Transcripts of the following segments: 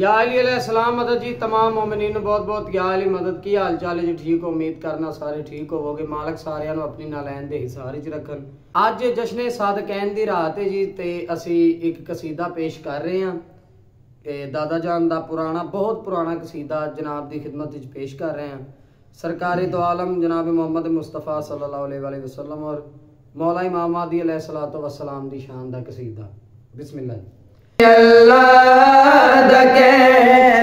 या सलाम मदद जी तमाम मोमिन बहुत बहुत या अली मदद की हाल चाल जी ठीक उम्मीद करना सारे ठीक होवोगे मालक ਸਾਰਿਆਂ ਨੂੰ ਆਪਣੀ ਨਾਲੈਣ ਦੇ ਹਿਸਾਰ ਵਿੱਚ ਰੱਖਣ ਅੱਜ ਜਸ਼ਨੇ ਸਾਦਕੈਨ ਦੀ ਰਾਤ ਹੈ ਜੀ ਤੇ ਅਸੀਂ ਇੱਕ ਕਸੀਦਾ ਪੇਸ਼ ਕਰ ਰਹੇ ਹਾਂ ਤੇ ਦਾਦਾ ਜਾਨ ਦਾ ਪੁਰਾਣਾ ਬਹੁਤ ਪੁਰਾਣਾ ਕਸੀਦਾ ਜਨਾਬ ਦੀ ਖidmat ਵਿੱਚ ਪੇਸ਼ ਕਰ ਰਹੇ ਹਾਂ ਸਰਕਾਰੇ ਦੋ ਆਲਮ ਜਨਾਬ ਮੁਹੰਮਦ ਮੁਸਤਫਾ ਸੱਲੱਲਾਹੁ ਅਲੈहि ਵਸੱਲਮ ਔਰ ਮੌਲਾ ਇਮਾਮ ਆਦੀ ਅਲੈਹ ਸਲਾਤੋ ਵਸਲਾਮ ਦੀ ਸ਼ਾਨ ਦਾ ਕਸੀਦਾ ਬਿਸਮਿਲ੍ਲਾਹ ਅੱਲਾਹ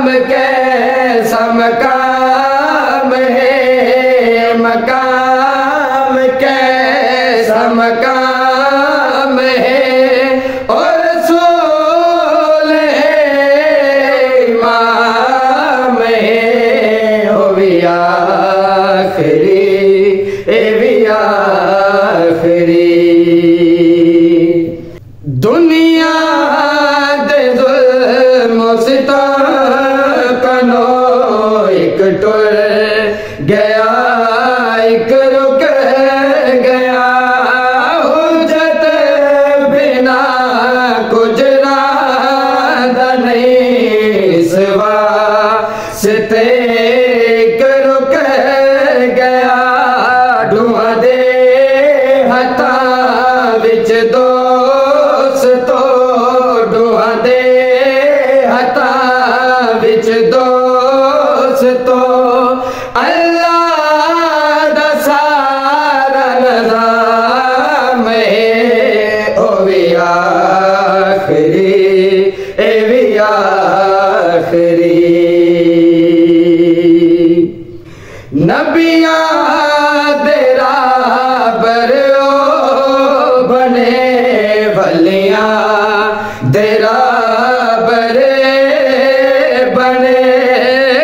मकाम कैसा मकाम है मकाम कैसा मकाम है। और सोल है इमाम है हो डो हथ दोस्त सख़री ए बिखरी नबी देरा भलिया देराबरे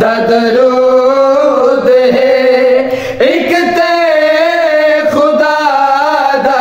दा दरूद है। एक ते खुदा दा